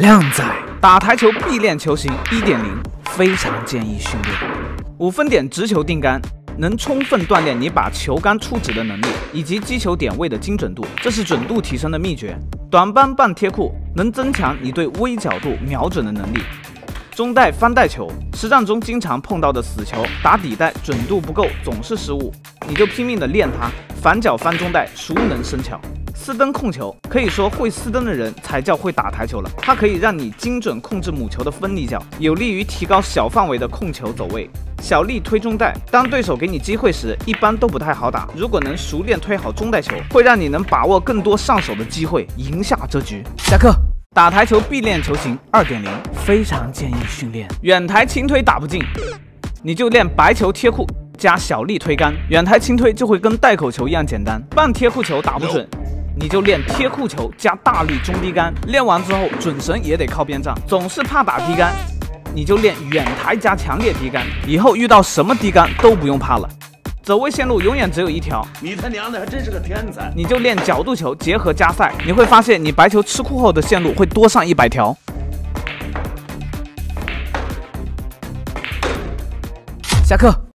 靓仔打台球必练球型一点零，非常建议训练五分点直球定杆，能充分锻炼你把球杆出直的能力，以及击球点位的精准度，这是准度提升的秘诀。短扳半贴库能增强你对微角度瞄准的能力。中带翻带球，实战中经常碰到的死球，打底带准度不够，总是失误，你就拼命的练它，反脚翻中带，熟能生巧。私蹬控球，可以说会私蹬的人才叫会打台球了。它可以让你精准控制母球的分离角，有利于提高小范围的控球走位。小力推中袋，当对手给你机会时，一般都不太好打。如果能熟练推好中袋球，会让你能把握更多上手的机会，赢下这局。下课。打台球必练球型二点零，非常建议训练。远台轻推打不进，你就练白球贴库加小力推杆，远台轻推就会跟袋口球一样简单。半贴库球打不准。你就练贴库球加大力中低杆，练完之后准绳也得靠边站，总是怕打低杆，你就练远台加强烈低杆，以后遇到什么低杆都不用怕了。走位线路永远只有一条，你他娘的还真是个天才！你就练角度球结合加赛，你会发现你白球吃库后的线路会多上一百条。下课。